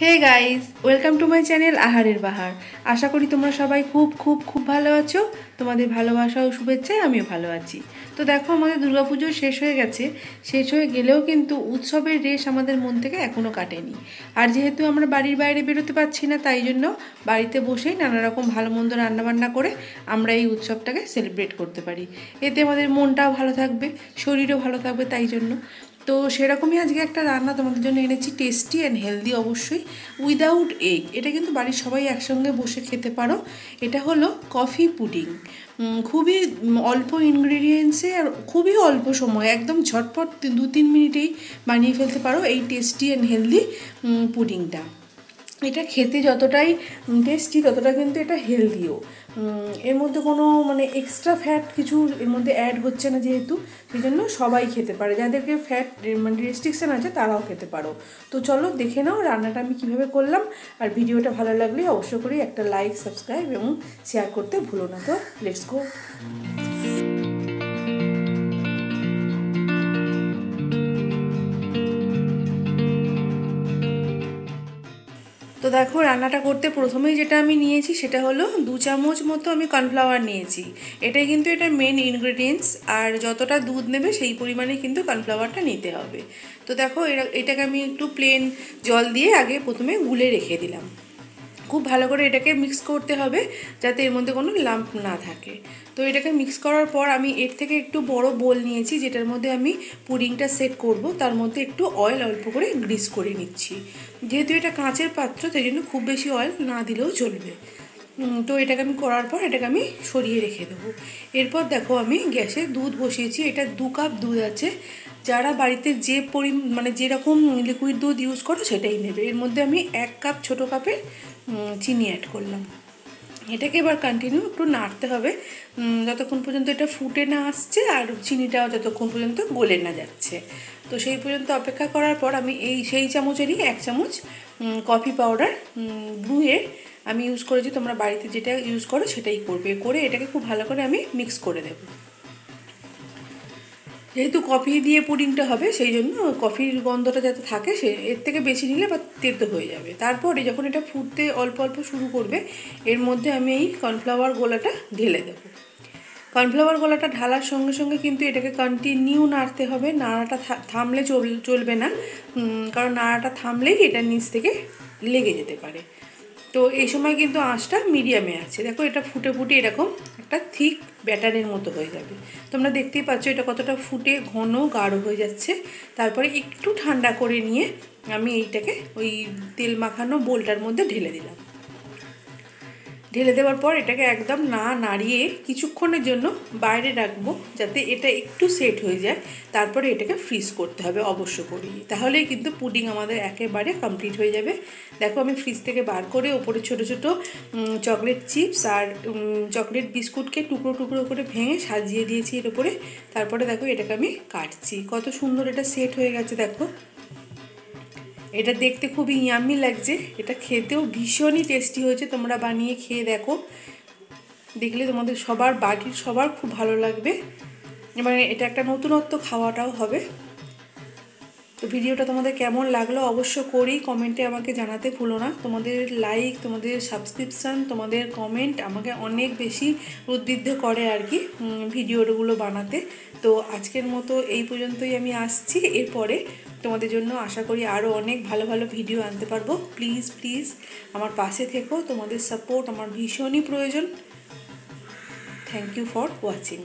Hey guys welcome to my channel আহারের বাহার আশা করি তোমরা সবাই খুব খুব খুব ভালো আছো। তোমাদের ভালোবাসা ও শুভেচ্ছায় আমিও ভালো আছি। তো দেখো, আমাদের দুর্গাপুজো শেষ হয়ে গেছে। শেষ হয়ে গেলেও কিন্তু উৎসবের রেশ আমাদের মন থেকে এখনও কাটেনি। আর যেহেতু আমরা বাড়ির বাইরে বেরোতে পারছি না, তাই জন্য বাড়িতে বসেই নানা রকম ভালো মন্দ রান্নাবান্না করে আমরা এই উৎসবটাকে সেলিব্রেট করতে পারি। এতে আমাদের মনটাও ভালো থাকবে, শরীরও ভালো থাকবে, তাই জন্য। তো সেরকমই আজকে একটা রান্না তোমাদের জন্য এনেছি টেস্টি অ্যান্ড হেলদি অবশ্যই উইদাউট এগ এটা কিন্তু বাড়ির সবাই একসঙ্গে বসে খেতে পারো। এটা হলো কফি পুডিং খুবই অল্প ইনগ্রিডিয়েন্টসে আর খুবই অল্প সময়, একদম ঝটপট দু তিন মিনিটেই বানিয়ে ফেলতে পারো এই টেস্টি অ্যান্ড হেলদি পুডিংটা এটা খেতে যতটাই টেস্টি ততটা কিন্তু এটা হেলদিও এর মধ্যে কোনো মানে এক্সট্রা ফ্যাট কিছু এর মধ্যে অ্যাড হচ্ছে না যেহেতু, সেই জন্য সবাই খেতে পারে। যাদেরকে ফ্যাট মানে রেস্ট্রিকশান আছে, তারাও খেতে পারো। তো চলো দেখে নাও রান্নাটা আমি কীভাবে করলাম। আর ভিডিওটা ভালো লাগলে অবশ্য করে একটা লাইক সাবস্ক্রাইব এবং শেয়ার করতে ভুলো না তো। লেটস গো তো দেখো, রান্নাটা করতে প্রথমেই যেটা আমি নিয়েছি সেটা হলো দু চামচ মতো আমি কর্নফ্লাওয়ার নিয়েছি। এটাই কিন্তু এটা মেন ইনগ্রিডিয়েন্টস আর যতটা দুধ নেবে সেই পরিমাণে কিন্তু কর্নফ্লাওয়ারটা নিতে হবে। তো দেখো এটাকে আমি একটু প্লেন জল দিয়ে আগে প্রথমে গুলে রেখে দিলাম। খুব ভালো করে এটাকে মিক্স করতে হবে যাতে এর মধ্যে কোনো লাম্প না থাকে। তো এটাকে মিক্স করার পর আমি এর থেকে একটু বড় বোল নিয়েছি, যেটার মধ্যে আমি পুডিংটা সেট করব। তার মধ্যে একটু অয়েল অল্প করে গ্রিস করে নিচ্ছি। যেহেতু এটা কাঁচের পাত্র সেই জন্য খুব বেশি অয়েল না দিলেও চলবে। তো এটাকে আমি করার পর এটাকে আমি সরিয়ে রেখে দেবো। এরপর দেখো আমি গ্যাসে দুধ বসিয়েছি। এটা দু কাপ দুধ আছে। যারা বাড়িতে যে পরি মানে যেরকম লিকুইড দুধ ইউজ করো সেটাই নেবে। এর মধ্যে আমি এক কাপ ছোটো কাপের চিনি অ্যাড করলাম। এটাকে এবার কন্টিনিউ একটু নাড়তে হবে। যতক্ষণ পর্যন্ত এটা ফুটে না আসছে আর চিনিটাও যতক্ষণ পর্যন্ত গলে না যাচ্ছে। তো সেই পর্যন্ত অপেক্ষা করার পর আমি এই সেই চামচেরই এক চামচ কফি পাউডার ব্রুয়ে আমি ইউজ করেছি। তোমরা বাড়িতে যেটা ইউজ করো সেটাই করবে। করে এটাকে খুব ভালো করে আমি মিক্স করে দেবো যেহেতু কফি দিয়ে পুডিংটা হবে, সেই জন্য কফির গন্ধটা যাতে থাকে, সে এর থেকে বেশি নিলে বা তেতো হয়ে যাবে। তারপরে যখন এটা ফুটতে অল্প অল্প শুরু করবে, এর মধ্যে আমি এই কর্নফ্লাওয়ার গোলাটা ঢেলে দেবো। কর্নফ্লাওয়ার গোলাটা ঢালার সঙ্গে সঙ্গে কিন্তু এটাকে কন্টিনিউ নাড়তে হবে। নাড়াটা থামলে চলবে না। কারণ নাড়াটা থামলেই এটা নিচ থেকে লেগে যেতে পারে। তো এই সময় কিন্তু আঁচটা মিডিয়ামে আছে। দেখো এটা ফুটে ফুটে এরকম একটা থিক ব্যাটারের মতো হয়ে যাবে। তোমরা দেখতেই পাচ্ছ এটা কতটা ফুটে ঘন গাঢ় হয়ে যাচ্ছে। তারপরে একটু ঠান্ডা করে নিয়ে আমি এইটাকে ওই তেল মাখানো বোলটার মধ্যে ঢেলে দিলাম। ঢেলে দেওয়ার পর এটাকে একদম না নাড়িয়ে কিছুক্ষণের জন্য বাইরে রাখব, যাতে এটা একটু সেট হয়ে যায়। তারপরে এটাকে ফ্রিজ করতে হবে অবশ্য করি তাহলেই কিন্তু পুডিং আমাদের একেবারে কমপ্লিট হয়ে যাবে। দেখো আমি ফ্রিজ থেকে বার করে ওপরে ছোট ছোট চকলেট চিপস আর চকলেট বিস্কুটকে টুকরো টুকরো করে ভেঙে সাজিয়ে দিয়েছি এর উপরে। তারপরে দেখো এটাকে আমি কাটছি। কত সুন্দর এটা সেট হয়ে গেছে, দেখো। এটা দেখতে খুবই ইয়াম্মি লাগছে। এটা খেতেও ভীষণই টেস্টি হয়েছে। তোমরা বানিয়ে খেয়ে দেখো। দেখলে তোমাদের সবার বাড়ির সবার খুব ভালো লাগবে। মানে এটা একটা নতুনত্ব খাওয়াটাও হবে। তো ভিডিওটা তোমাদের কেমন লাগল অবশ্য করেই কমেন্টে আমাকে জানাতে ভুলো না। তোমাদের লাইক তোমাদের সাবস্ক্রিপশান তোমাদের কমেন্ট আমাকে অনেক বেশি উদ্বুদ্ধ করে আর কি ভিডিওগুলো বানাতে। তো আজকের মতো এই পর্যন্তই আমি আসছি। এরপরে তোমাদের জন্য আশা করি আরও অনেক ভালো ভালো ভিডিও আনতে পারব। প্লিজ প্লিজ আমার পাশে থেকো, তোমাদের সাপোর্ট আমার ভীষণই প্রয়োজন। Thank you for watching